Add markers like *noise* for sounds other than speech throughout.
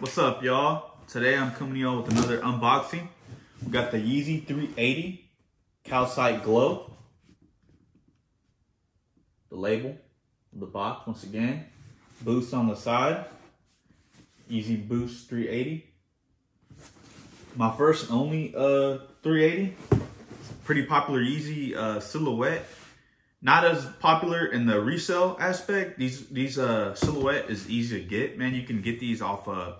What's up, y'all? Today I'm coming to y'all with another unboxing. We got the Yeezy 380 Calcite Glow. The label, the box once again. Boost on the side. Yeezy Boost 380. My first and only uh 380. Pretty popular Yeezy uh, silhouette not as popular in the resale aspect. These these uh silhouette is easy to get, man. You can get these off uh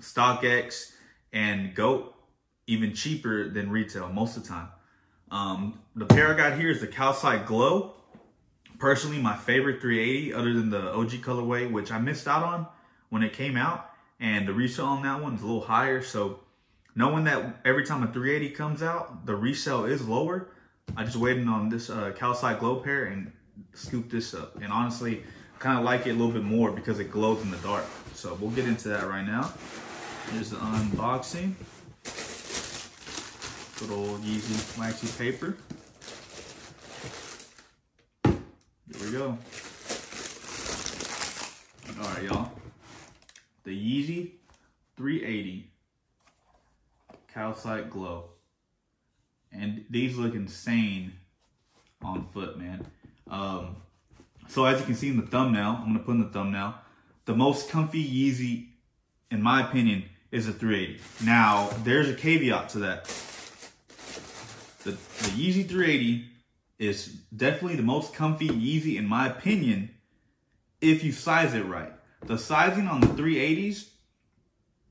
StockX and Goat even cheaper than retail most of the time. Um, the pair I got here is the Calcite Glow. Personally, my favorite 380 other than the OG colorway, which I missed out on when it came out. And the resale on that one is a little higher. So knowing that every time a 380 comes out, the resale is lower, I just waiting on this uh, Calcite Glow pair and scoop this up. And honestly, kind of like it a little bit more because it glows in the dark. So we'll get into that right now. Here's the unboxing. Good old Yeezy waxy paper. Here we go. All right, y'all. The Yeezy 380 Calcite Glow. And these look insane on foot, man. Um, so as you can see in the thumbnail, I'm gonna put in the thumbnail, the most comfy Yeezy, in my opinion, is a 380. Now, there's a caveat to that. The, the Yeezy 380 is definitely the most comfy Yeezy, in my opinion, if you size it right. The sizing on the 380s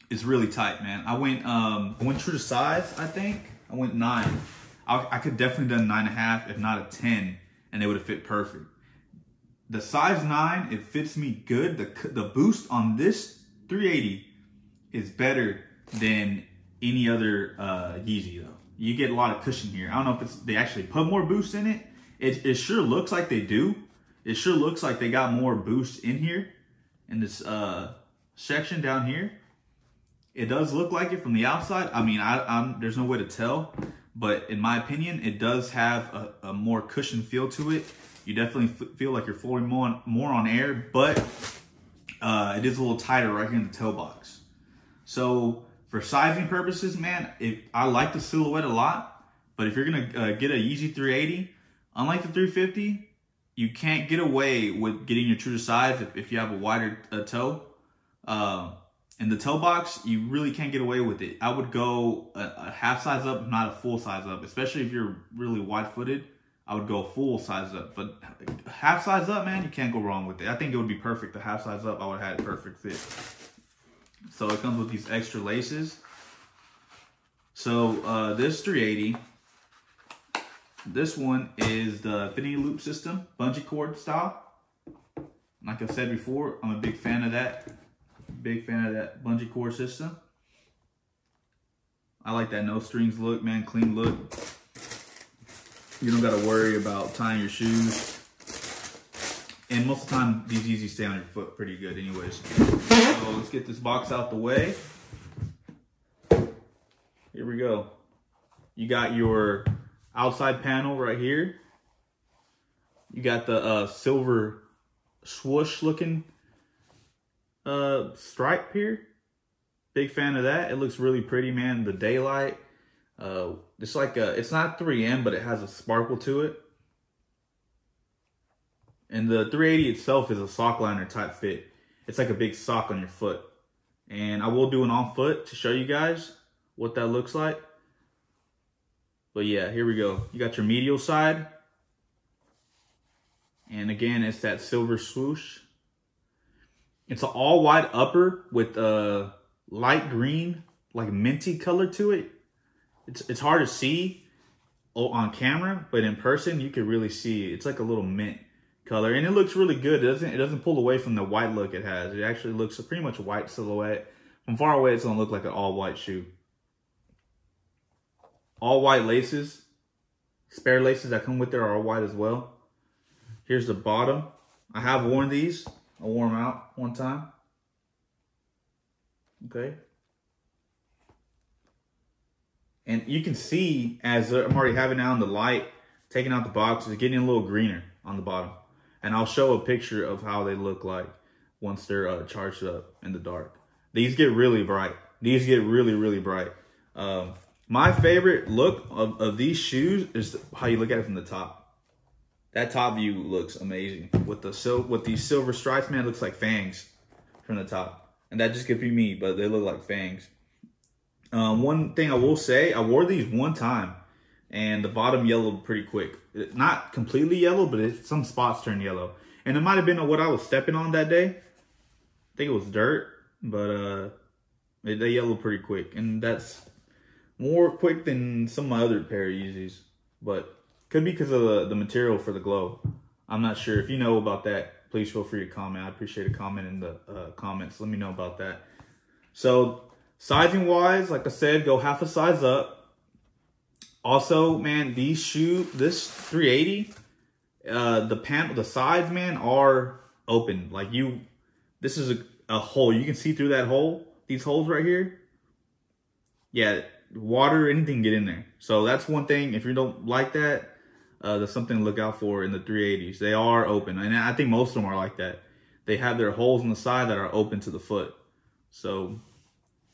is really tight, man. I went, um, I went true to size, I think. I went nine. I, I could definitely done nine and a half, if not a 10, and it would have fit perfect. The size nine, it fits me good. The, the boost on this 380 is better than any other uh, Yeezy though. You get a lot of cushion here. I don't know if it's they actually put more boost in it. It, it sure looks like they do. It sure looks like they got more boost in here in this uh, section down here. It does look like it from the outside. I mean, I, I'm, there's no way to tell, but in my opinion, it does have a, a more cushion feel to it. You definitely feel like you're floating more on, more on air, but uh, it is a little tighter right here in the toe box. So for sizing purposes, man, if I like the silhouette a lot, but if you're gonna uh, get a Yeezy 380, unlike the 350, you can't get away with getting your true to size if, if you have a wider uh, toe. Uh, in the toe box, you really can't get away with it. I would go a, a half size up, not a full size up, especially if you're really wide footed. I would go full size up, but half size up, man, you can't go wrong with it. I think it would be perfect. The half size up, I would have had perfect fit. So it comes with these extra laces. So uh, this 380, this one is the Infinity Loop system, bungee cord style. Like I said before, I'm a big fan of that. Big fan of that bungee cord system. I like that no strings look, man, clean look. You don't gotta worry about tying your shoes. And most of the time, these Yeezy stay on your foot pretty good anyways. So let's get this box out the way. Here we go. You got your outside panel right here. You got the uh, silver swoosh looking uh, stripe here. Big fan of that. It looks really pretty, man. The daylight. Uh, it's like a, it's not 3M, but it has a sparkle to it. And the 380 itself is a sock liner type fit. It's like a big sock on your foot. And I will do an on foot to show you guys what that looks like. But yeah, here we go. You got your medial side. And again, it's that silver swoosh. It's an all white upper with a light green, like minty color to it. It's it's hard to see on camera, but in person you can really see. It's like a little mint color, and it looks really good. It doesn't it doesn't pull away from the white look it has. It actually looks pretty much white silhouette. From far away, it's gonna look like an all white shoe. All white laces, spare laces that come with it are all white as well. Here's the bottom. I have worn these. I wore them out one time. Okay. And you can see as I'm already having now in the light, taking out the box, it's getting a little greener on the bottom. And I'll show a picture of how they look like once they're uh, charged up in the dark. These get really bright. These get really, really bright. Um, my favorite look of, of these shoes is how you look at it from the top. That top view looks amazing with the sil with these silver stripes. Man, looks like fangs from the top, and that just could be me, but they look like fangs. Um, one thing I will say, I wore these one time, and the bottom yellowed pretty quick. Not completely yellow, but it, some spots turned yellow, and it might have been what I was stepping on that day. I think it was dirt, but uh, they, they yellow pretty quick, and that's more quick than some of my other pair of Yeezys. But could be because of the, the material for the glow. I'm not sure. If you know about that, please feel free to comment. I appreciate a comment in the uh, comments. Let me know about that. So sizing wise, like I said, go half a size up. Also, man, these shoes, this 380, uh, the panel, the sides, man, are open. Like you, this is a, a hole. You can see through that hole these holes right here, yeah, water, anything get in there. So that's one thing. If you don't like that, uh, that's something to look out for in the 380s. They are open, and I think most of them are like that. They have their holes on the side that are open to the foot. So,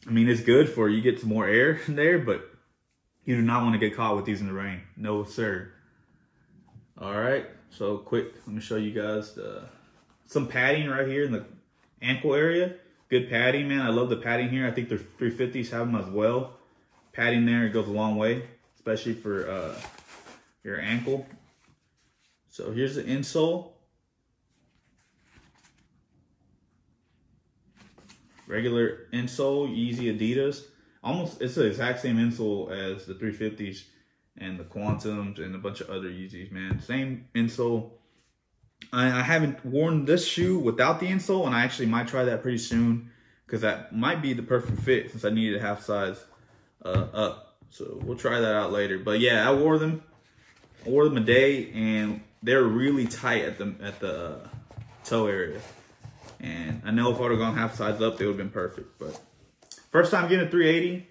I mean, it's good for you get some more air *laughs* in there, but you do not want to get caught with these in the rain. No, sir. All right, so quick, let me show you guys the, some padding right here in the ankle area good padding, man. I love the padding here. I think the 350s have them as well. Padding there, it goes a long way, especially for uh, your ankle. So here's the insole. Regular insole, Yeezy Adidas. Almost, it's the exact same insole as the 350s and the Quantums and a bunch of other Yeezys, man. Same insole I, I haven't worn this shoe without the insole, and I actually might try that pretty soon because that might be the perfect fit since I needed a half size uh, up. So we'll try that out later. But yeah, I wore them. I wore them a day, and they're really tight at the at the uh, toe area. And I know if I would have gone half size up, they would have been perfect. But first time getting a 380.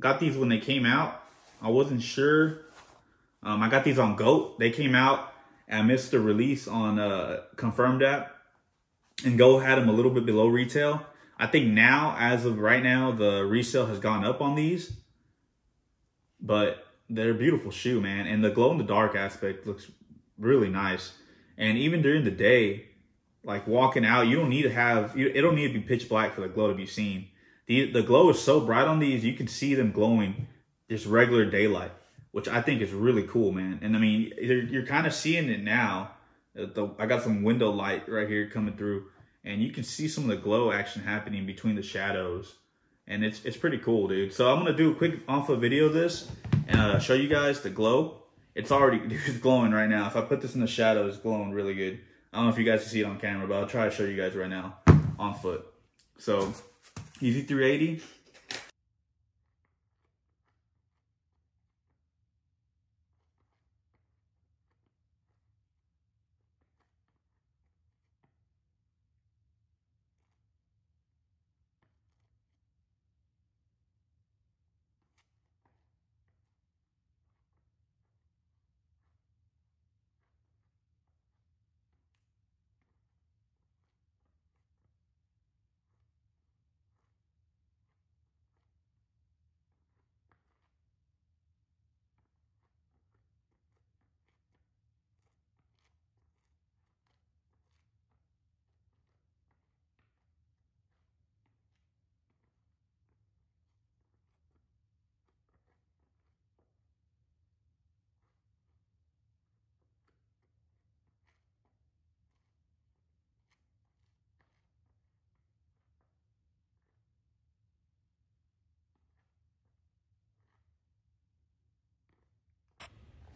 Got these when they came out. I wasn't sure. Um, I got these on GOAT. They came out I missed the release on uh, Confirmed app, and GOAT had them a little bit below retail. I think now, as of right now, the resale has gone up on these, but they're a beautiful shoe, man. And the glow in the dark aspect looks really nice. And even during the day, like walking out, you don't need to have, it don't need to be pitch black for the glow to be seen. The, the glow is so bright on these, you can see them glowing just regular daylight which I think is really cool, man. And I mean, you're, you're kind of seeing it now. The, I got some window light right here coming through, and you can see some of the glow action happening between the shadows, and it's it's pretty cool, dude. So I'm gonna do a quick of video of this and uh, show you guys the glow. It's already *laughs* it's glowing right now. If I put this in the shadow, it's glowing really good. I don't know if you guys can see it on camera, but I'll try to show you guys right now on foot. So, Yeezy 380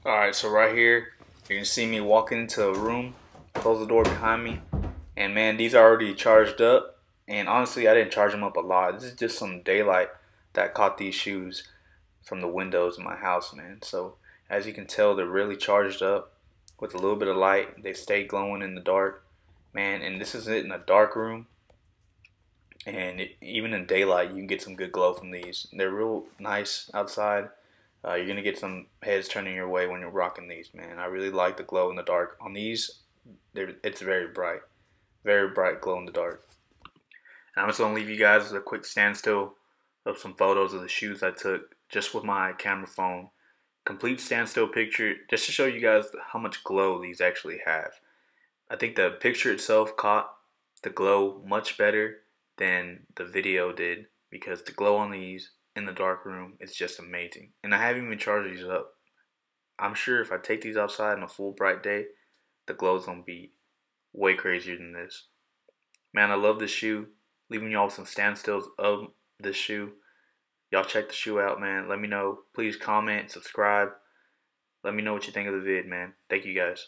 Alright, so right here, you can see me walking into a room, close the door behind me, and man, these are already charged up, and honestly, I didn't charge them up a lot. This is just some daylight that caught these shoes from the windows of my house, man. So, as you can tell, they're really charged up with a little bit of light. They stay glowing in the dark, man, and this is it in a dark room. And it, even in daylight, you can get some good glow from these. They're real nice outside uh, you're gonna get some heads turning your way when you're rocking these, man. I really like the glow in the dark on these. it's very bright, very bright glow in the dark. And I'm just gonna leave you guys with a quick standstill of some photos of the shoes I took just with my camera phone. Complete standstill picture just to show you guys how much glow these actually have. I think the picture itself caught the glow much better than the video did because the glow on these in the dark room is just amazing. And I haven't even charged these up. I'm sure if I take these outside on a full bright day, the glow's gonna be way crazier than this. Man, I love this shoe. Leaving y'all some standstills of this shoe. Y'all check the shoe out, man. Let me know. Please comment, subscribe. Let me know what you think of the vid, man. Thank you guys.